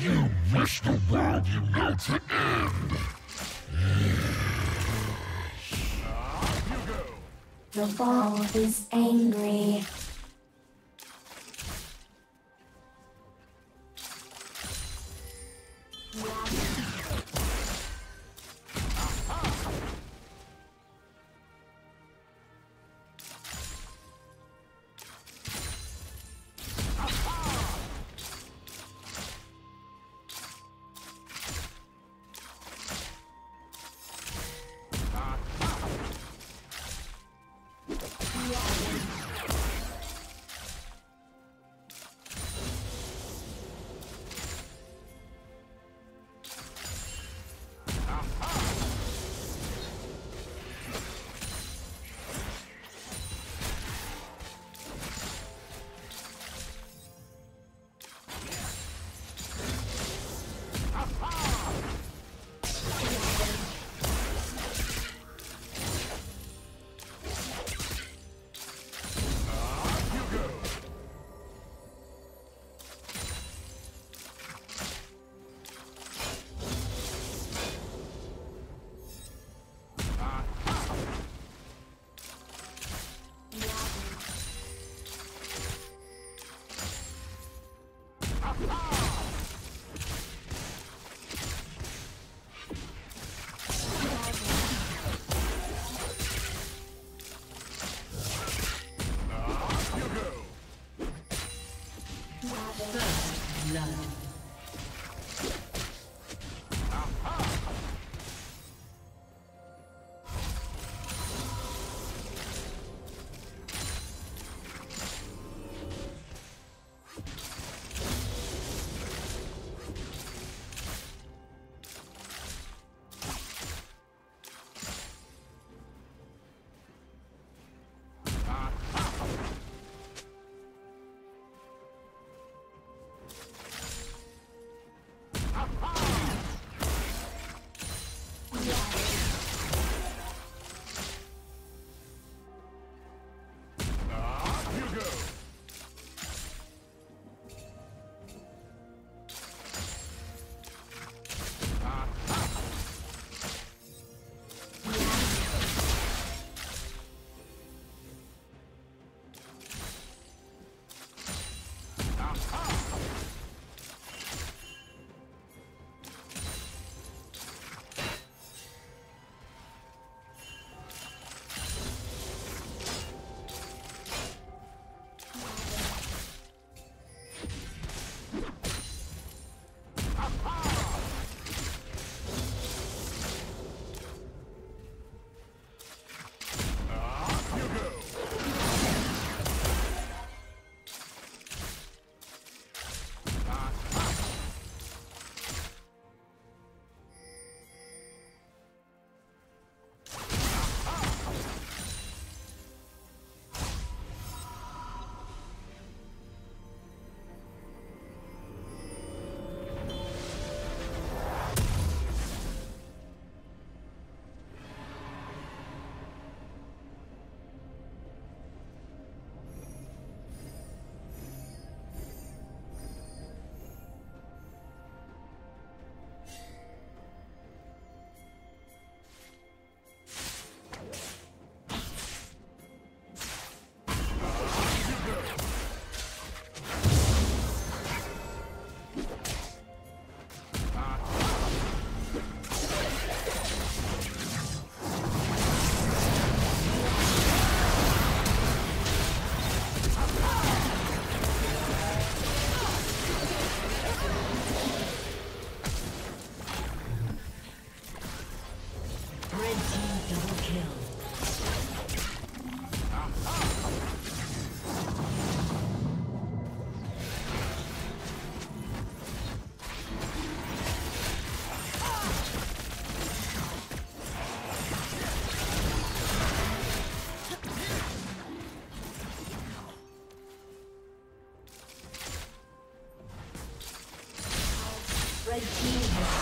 You wish the world you know to end. The ball is angry.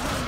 Yeah.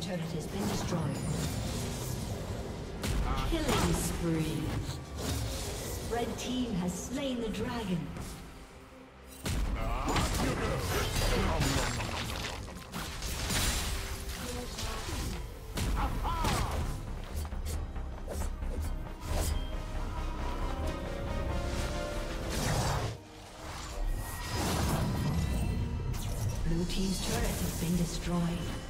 Turret has been destroyed. Killing spree. Red team has slain the dragon. Blue team's turret has been destroyed.